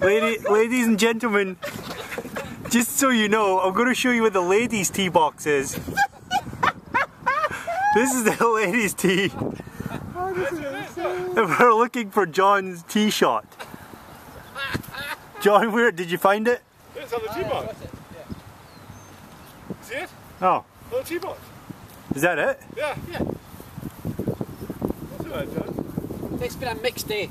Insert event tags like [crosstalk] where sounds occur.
Lady, ladies and gentlemen, just so you know, I'm going to show you where the ladies' tee box is. this is the [laughs] ladies' tee. [laughs] And we're looking for John's tee shot. John, where did you find it? It's on the tee box. See it? Oh, On the tee box. is that it? Yeah. Yeah. That's all right, John. It's been a mixed day.